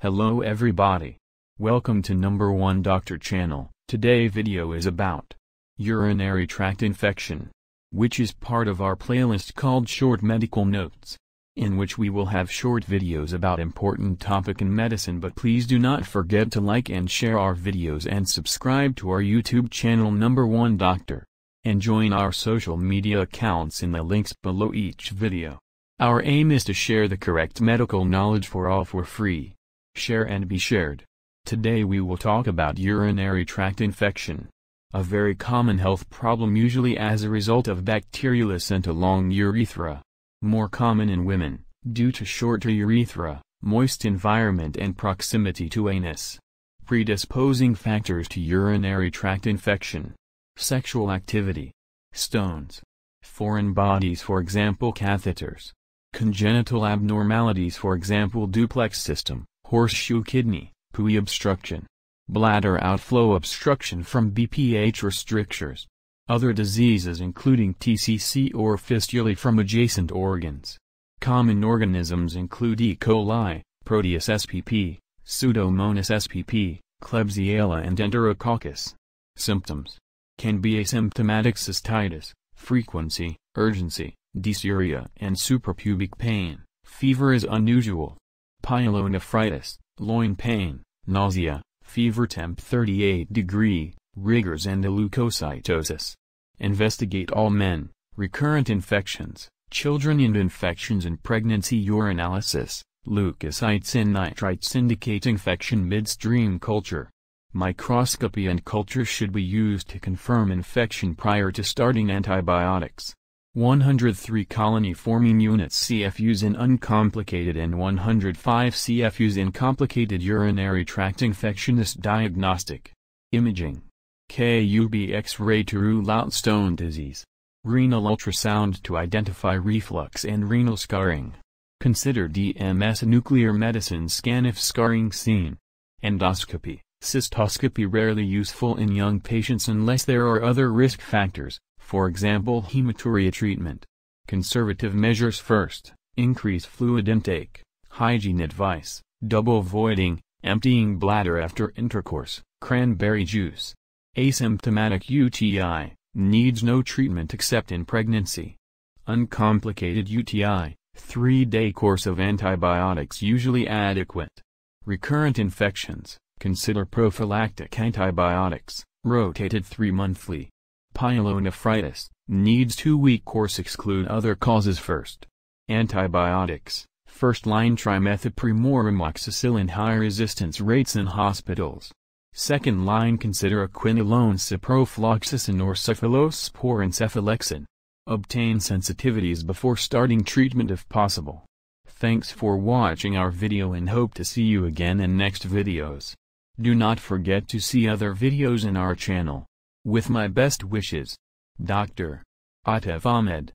Hello everybody. Welcome to number 1 doctor channel. Today video is about urinary tract infection, which is part of our playlist called short medical notes, in which we will have short videos about important topic in medicine but please do not forget to like and share our videos and subscribe to our YouTube channel number 1 doctor, and join our social media accounts in the links below each video. Our aim is to share the correct medical knowledge for all for free. Share and be shared. Today we will talk about urinary tract infection. A very common health problem usually as a result of bacterial sent along urethra. More common in women, due to shorter urethra, moist environment and proximity to anus. Predisposing factors to urinary tract infection. Sexual activity. Stones. Foreign bodies for example catheters. Congenital abnormalities for example duplex system horseshoe kidney, PUE obstruction, bladder outflow obstruction from BPH or strictures. Other diseases including TCC or fistulae from adjacent organs. Common organisms include E. coli, Proteus spp, Pseudomonas spp, Klebsiella and Enterococcus. Symptoms can be asymptomatic cystitis, frequency, urgency, dysuria and suprapubic pain. Fever is unusual, pyelonephritis, loin pain, nausea, fever temp 38 degree, rigors and leukocytosis. Investigate all men, recurrent infections, children and infections in pregnancy urinalysis, leukocytes and nitrites indicate infection midstream culture. Microscopy and culture should be used to confirm infection prior to starting antibiotics. 103 colony-forming units CFUs in uncomplicated and 105 CFUs in complicated urinary tract infectionist diagnostic. Imaging. KUB X-ray to rule out stone disease. Renal ultrasound to identify reflux and renal scarring. Consider DMS nuclear medicine scan if scarring seen. Endoscopy. Cystoscopy rarely useful in young patients unless there are other risk factors for example hematuria treatment. Conservative measures first, increase fluid intake, hygiene advice, double voiding, emptying bladder after intercourse, cranberry juice. Asymptomatic UTI, needs no treatment except in pregnancy. Uncomplicated UTI, three-day course of antibiotics usually adequate. Recurrent infections, consider prophylactic antibiotics, rotated three monthly pyelonephritis, needs two-week course exclude other causes first. Antibiotics, first-line trimethoprim amoxicillin high resistance rates in hospitals. Second line consider a quinolone ciprofloxacin or cephalosporin cephalexin. Obtain sensitivities before starting treatment if possible. Thanks for watching our video and hope to see you again in next videos. Do not forget to see other videos in our channel. With my best wishes. Dr. Atef Ahmed